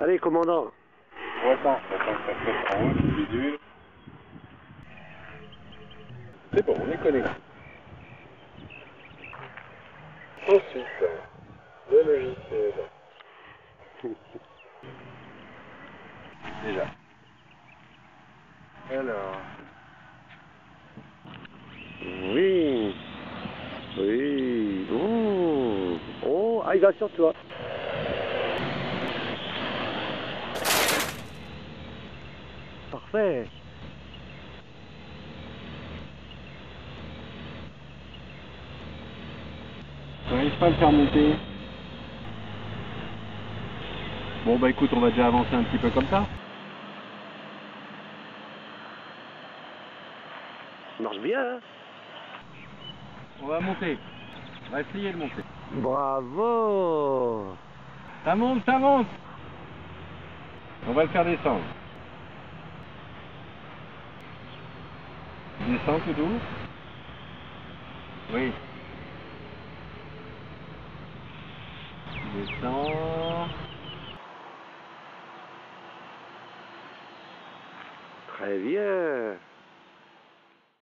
Allez, commandant. Que ça se en haut, du bidule. C'est bon, on est connecté. Ensuite, le logiciel. Déjà. Alors, Oui. Oui. Oh. Oh, ah, il va sur toi. Parfait. j'arrive pas à le faire monter. Bon bah écoute, on va déjà avancer un petit peu comme ça. Ça marche bien, hein On va monter. On va essayer de monter. Bravo. Ça monte, ça monte On va le faire descendre. Descends tout doux. Oui. Descends. Très bien.